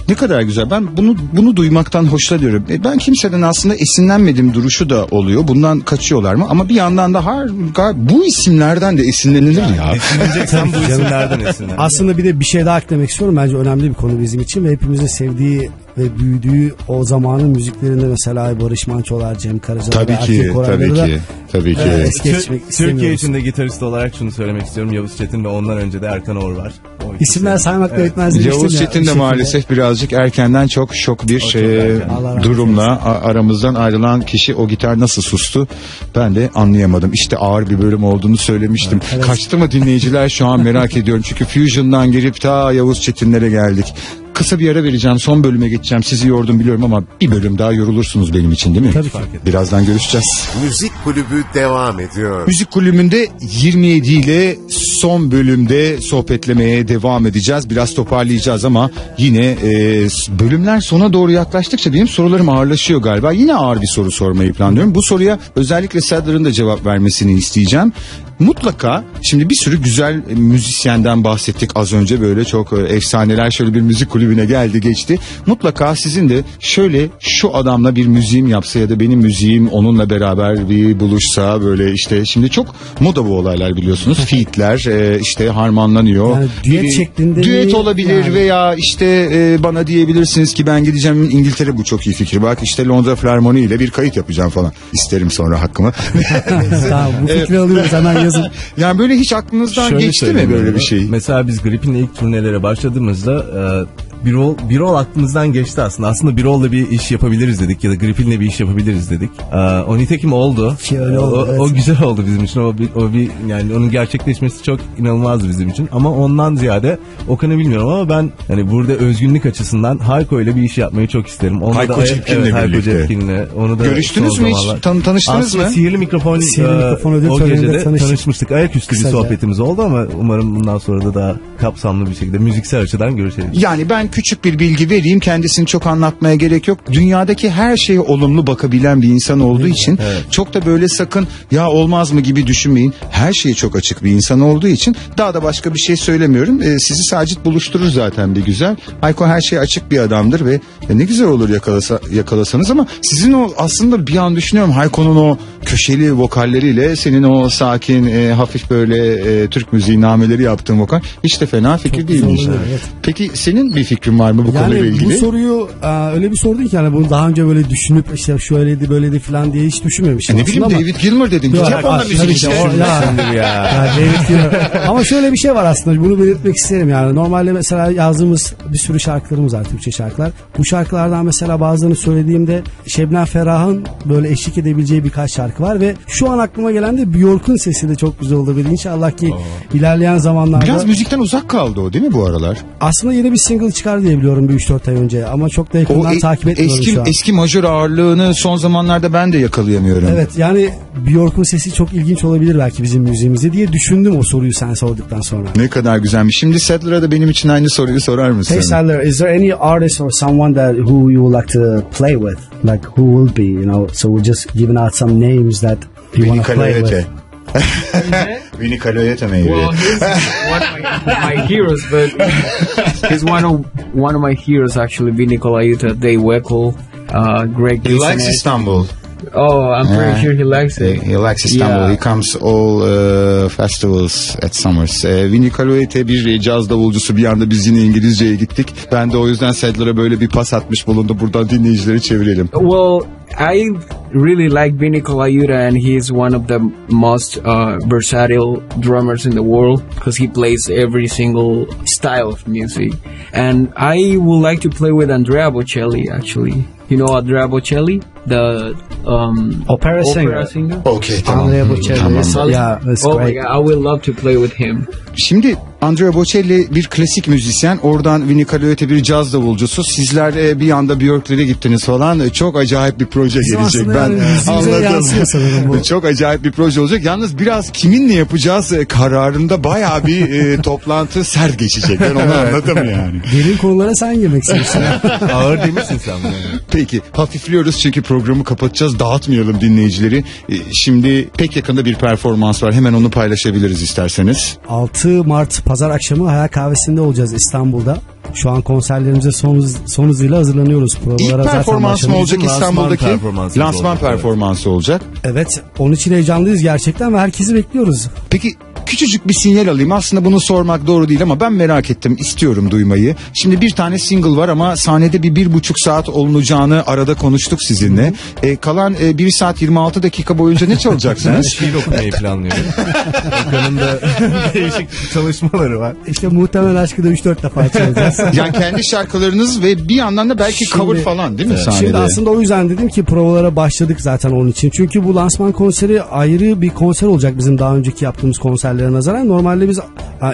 Ne kadar güzel. Ben bunu bunu duymaktan hoşlanıyorum. E, Ben kimseden aslında esinlenmediğim duruşu da oluyor. Bundan kaçıyorlar mı? Ama bir yandan da har, bu isimlerden de esinlenilir ya. Esinleneceksen bu [LAUGHS] isimlerden esinlen. Aslında bir de bir şey daha eklemek istiyorum. Bence önemli bir konu bizim için ve hepimizin sevdiği ve büyüdüğü o zamanın müziklerinde mesela Barış Manço'lar, Cem Karacalar Tabii ve ki, tabii da ki, tabii ki. e, es geçmek Türkiye için de gitarist olarak şunu söylemek istiyorum. Yavuz Çetin ve ondan önce de Erkan Oğur var. O İsimler saymakla Evet. yetmez Yavuz ya, Çetin bir de maalesef birazcık erkenden çok şok bir erken. Allah rahmet durumla aramızdan ayrılan kişi o gitar nasıl sustu ben de anlayamadım. İşte ağır bir bölüm olduğunu söylemiştim. Kaçtı mı dinleyiciler şu an merak [LAUGHS] ediyorum. Çünkü Fusion'dan girip ta Yavuz Çetinlere geldik. Kısa bir ara vereceğim. Son bölüme geçeceğim. Sizi yordum biliyorum ama bir bölüm daha yorulursunuz benim için değil mi? Tabii ki. Birazdan görüşeceğiz. Müzik kulübü devam ediyor. Müzik kulübünde 27 ile son bölümde sohbetlemeye devam edeceğiz. Biraz toparlayacağız ama yine e, bölümler sona doğru yaklaştıkça benim sorularım ağırlaşıyor galiba. Yine ağır bir soru sormayı planlıyorum. Bu soruya özellikle Sadler'ın da cevap vermesini isteyeceğim. Mutlaka şimdi bir sürü güzel müzisyenden bahsettik az önce böyle çok e, efsaneler şöyle bir müzik kulübüne geldi geçti. Mutlaka sizin de şöyle şu adamla bir müziğim yapsa ya da benim müziğim onunla beraber bir buluşsa böyle işte şimdi çok moda bu olaylar biliyorsunuz. Featler e, işte harmanlanıyor. Yani düet şeklinde Düet mi? olabilir Yani. veya işte e, bana diyebilirsiniz ki ben gideceğim İngiltere bu çok iyi fikir. Bak işte Londra Filarmoni ile bir kayıt yapacağım falan. İsterim sonra hakkımı. [LAUGHS] tamam bu fikri alıyoruz hemen yazın. [LAUGHS] yani böyle hiç aklınızdan Şöyle geçti mi böyle bir şey? Mesela biz Grip'inle ilk turnelere başladığımızda e, Birol, Birol aklımızdan geçti aslında. Aslında Birol'la bir iş yapabiliriz dedik ya da Grip'inle bir iş yapabiliriz dedik. E, o nitekim oldu. Ki öyle oldu, o, evet. o güzel oldu bizim için. O bir, o bir yani onun gerçekleşmesi çok inanılmazdı bizim için. Ama ondan ziyade Okan'ı bilmiyorum ama ben hani burada özgünlük açısından Hayko ile bir iş yapmayı çok isterim. Onunla Hayko da- Cepkin'le evet, Hayko birlikte. Cepkin'le. Onu da Görüştünüz mü hiç? Tan- tanıştınız Aslında mı? Sihirli Mikrofon, Sihirli e, Mikrofon ödül o töreninde gecede tanıştık. tanışmıştık. Ayaküstü bir Kısaca. sohbetimiz oldu ama umarım bundan sonra da daha kapsamlı bir şekilde müziksel açıdan görüşelim. Yani ben küçük bir bilgi vereyim kendisini çok anlatmaya gerek yok. Dünyadaki her şeye olumlu bakabilen bir insan olduğu için çok da böyle sakın ya olmaz mı gibi düşünmeyin. Her şeye çok açık bir insan olduğu için daha da başka bir şey söylemiyorum. Ee, sizi Sacit buluşturur zaten bir güzel. Hayko her şeye açık bir adamdır ve e, ne güzel olur yakalasa, yakalasanız ama sizin o aslında bir an düşünüyorum Hayko'nun o köşeli vokalleriyle senin o sakin e, hafif böyle e, Türk müziği nameleri yaptığın vokal hiç de fena fikir değilmiş. evet. Peki senin bir fikrin var mı bu konuyla Yani ilgili? bu soruyu e, öyle bir sordun ki yani bunu daha önce böyle düşünüp işte şöyleydi böyleydi falan diye hiç düşünmemiştim E ne bileyim ama. David Gilmour dedin. Git yap onunla müzik işte. o- ya, ya David Gilmour. Ama şöyle bir şey var aslında bunu belirtmek isterim yani. Normalde mesela yazdığımız bir sürü şarkılarımız var Türkçe şarkılar. Bu şarkılardan mesela bazılarını söylediğimde Şebnem Ferah'ın böyle eşlik edebileceği birkaç şarkı var ve şu an aklıma gelen de Björk'ün sesi de çok güzel olabilir. İnşallah ki ilerleyen zamanlarda Biraz müzikten uzak kaldı o değil mi bu aralar? aslında yeni bir single çıkar diye biliyorum bir 3-4 ay önce ama çok da O yakından e- takip etmiyorum eski şu an. eski majör ağırlığını son zamanlarda ben de yakalayamıyorum. Evet yani Björk'ün sesi çok ilginç olabilir belki bizim müziğimizde diye düşündüm o soruyu sen sorduktan sonra. Ne kadar güzelmiş. Şimdi Sadler'a da benim için aynı soruyu sorar mısın? Hey Sadler, is there any artist or someone that who you would like to play with? Like who will be, you know? So we're just giving out some names that you want to play with. Vini Kaloyete maybe. Well, he's one of my, my heroes, but he's one of one of my heroes actually. Vinny Colaiuta, Dave Weckl, uh, Greg. He likes Glisenes. Istanbul. Oh, I'm pretty Yeah. sure he likes it. He likes Istanbul. Yeah. He comes all uh, festivals at summers. Uh, Vinny Colaiuta bir caz davulcusu. Bir anda biz yine İngilizceye gittik. Ben de o yüzden Sedler'a böyle bir pas atmış bulundu. Buradan dinleyicileri çevirelim. Well, I really like Vinny Colaiuta, and he's one of the most uh, versatile drummers in the world because he plays every single style of music. And I would like to play with Andrea Bocelli. Actually, you know Andrea Bocelli, the um, Opera singer. singer. Okey tamam. Andrea Bocelli. Tamam. Yeah, that's oh my god, I would love to play with him. Şimdi Andrea Bocelli bir klasik müzisyen. Oradan Vinny Colaiuta bir caz davulcusu. Sizler e, bir anda Björk'lere gittiniz falan. E, Çok acayip bir proje Bizim gelecek. Ben yani bu. [LAUGHS] Çok acayip bir proje olacak. Yalnız biraz kiminle yapacağız e, kararında bayağı bir e, [LAUGHS] toplantı sert geçecek. Ben onu [LAUGHS] anladım yani. Derin konulara sen girmek istiyorsun. Ağır demişsin sen bunu. Peki hafifliyoruz çünkü programı kapatacağız. Dağıtmayalım dinleyicileri. E, Şimdi pek yakında bir performans var. Hemen onu paylaşabiliriz isterseniz. 6 Mart pazar akşamı Hayal Kahvesi'nde olacağız İstanbul'da. Şu an konserlerimize son, son hızıyla hazırlanıyoruz. Provalara İlk zaten performans mı olacak Lansman İstanbul'daki? performansımız Lansman olacak, evet. performansı olacak. Evet, onun için heyecanlıyız gerçekten ve herkesi bekliyoruz. Peki küçücük bir sinyal alayım. Aslında bunu sormak doğru değil ama ben merak ettim. istiyorum duymayı. Şimdi bir tane single var ama sahnede bir bir buçuk saat olunacağını arada konuştuk sizinle. E, kalan e, 1 saat 26 dakika boyunca ne Ben çalacaksınız? şiir okumayı planlıyorum. Okan'ın da [LAUGHS] değişik çalışmaları var. İşte muhtemelen aşkı da 3-4 defa çalacağız. [LAUGHS] yani kendi şarkılarınız ve bir yandan da belki Şimdi- cover falan değil mi sahnede? Şimdi aslında o yüzden dedim ki provalara başladık zaten onun için. Çünkü bu lansman konseri ayrı bir konser olacak bizim daha önceki yaptığımız konserlere nazaran. Normalde biz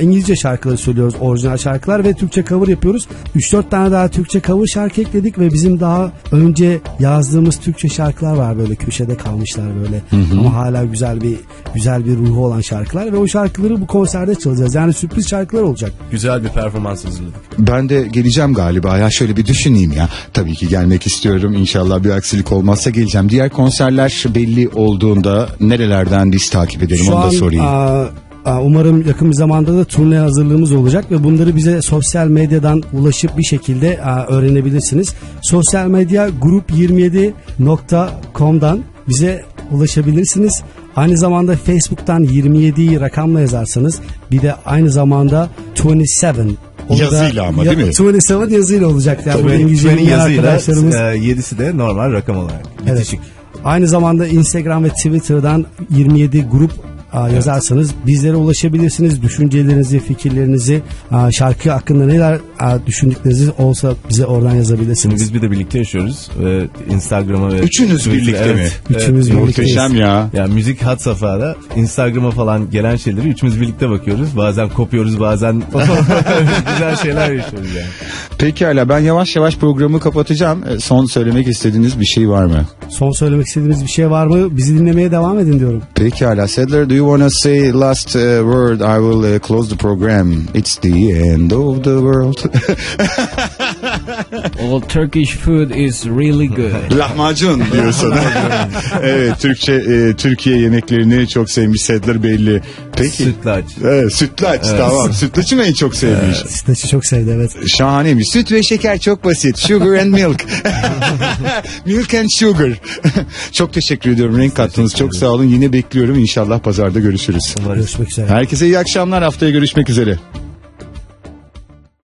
İngilizce şarkıları söylüyoruz, orijinal şarkılar ve Türkçe cover yapıyoruz. 3-4 tane daha Türkçe cover şarkı ekledik ve bizim daha önce yazdığımız Türkçe şarkılar var böyle köşede kalmışlar böyle. Ama hala güzel bir güzel bir ruhu olan şarkılar ve o şarkıları bu konserde çalacağız. Yani sürpriz şarkılar olacak. Güzel bir performans hazırladık. Ben de geleceğim galiba ya şöyle bir düşüneyim ya. Tabii ki gelmek istiyorum. İnşallah bir aksilik olmazsa geleceğim. Diğer konserler belli olduğunda nerelerden biz takip edelim Şu onu da an sorayım. aa, umarım yakın bir zamanda da turne hazırlığımız olacak ve bunları bize sosyal medyadan ulaşıp bir şekilde öğrenebilirsiniz. Sosyal medya grup27.com'dan bize ulaşabilirsiniz. Aynı zamanda Facebook'tan 27'yi rakamla yazarsanız bir de aynı zamanda 27 Orada Yazıyla ama ya- değil mi? 27 yazıyla olacak. Yani bu Benim, İngilizce benim bilmeyen yazıyla arkadaşlarımız. e, yedisi de normal rakam olarak. Evet. Bitişik. Aynı zamanda Instagram ve Twitter'dan 27 grup a, yazarsanız bizlere ulaşabilirsiniz. Düşüncelerinizi, fikirlerinizi, şarkı hakkında neler a, düşündüklerinizi olsa bize oradan Şimdi yazabilirsiniz. biz bir de birlikte yaşıyoruz. Ve Instagram'a ve Üçünüz Twitter'a- birlikte evet, mi? evet. Üçümüz birlikteyiz. Muhteşem ya. Ya müzik hat safhada Instagram'a falan gelen şeyleri üçümüz birlikte bakıyoruz. Bazen kopuyoruz bazen [LAUGHS] güzel şeyler yaşıyoruz yani. Pekala ben yavaş yavaş programı kapatacağım. E, Son söylemek istediğiniz bir şey var mı? Son söylemek istediğimiz bir şey var mı? Bizi dinlemeye devam edin diyorum. Pekala. Sedler do you want to say last uh, word? I will uh, close the program. It's the end of the world. [LAUGHS] Well, Turkish food is really good. [LAUGHS] Lahmacun diyorsun. [LAUGHS] evet Türkçe e, Türkiye yemeklerini çok sevmiş Sedler belli. Peki. Sütlaç. Evet, sütlaç tamam. Sütlaçı mı en çok sevmiş? Sütlaç'ı çok sevdi evet. Şahaneymiş. Süt ve şeker çok basit. Sugar and milk. [LAUGHS] milk and sugar. [LAUGHS] çok teşekkür ediyorum. Renk kattınız. Çok sağ olun. Yine bekliyorum. İnşallah pazarda görüşürüz. Görüşmek üzere. Herkese iyi akşamlar. Haftaya görüşmek üzere.